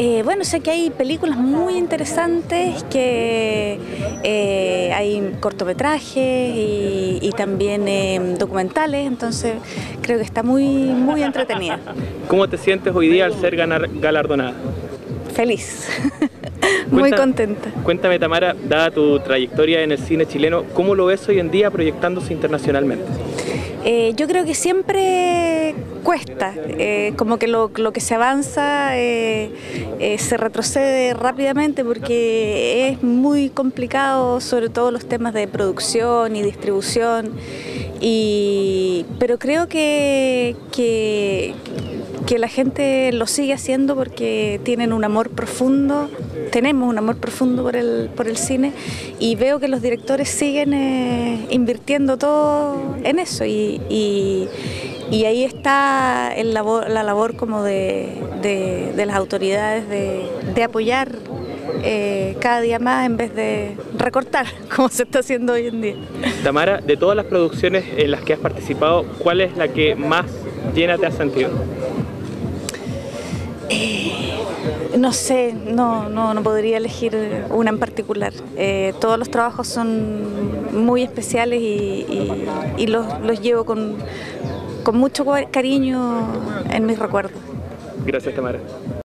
Eh, bueno, sé que hay películas muy interesantes, que eh, hay cortometrajes y, también eh, documentales, entonces creo que está muy, muy entretenida. ¿Cómo te sientes hoy día al ser galardonada? Feliz. Muy contenta. Cuéntame, Tamara, dada tu trayectoria en el cine chileno, ¿cómo lo ves hoy en día proyectándose internacionalmente? Eh, yo creo que siempre cuesta, eh, como que lo, que se avanza eh, se retrocede rápidamente porque es muy complicado, sobre todo los temas de producción y distribución, pero creo que, que la gente lo sigue haciendo porque tienen un amor profundo, tenemos un amor profundo por el, por el cine y veo que los directores siguen eh, invirtiendo todo en eso y, ahí está el la labor como de, las autoridades de, apoyar eh, cada día más en vez de recortar, como se está haciendo hoy en día. Tamara, de todas las producciones en las que has participado, ¿cuál es la que más llena te ha sentido? Eh, no sé, no, no, podría elegir una en particular. Eh, todos los trabajos son muy especiales y, los, llevo con, con mucho cariño en mis recuerdos. Gracias, Tamara.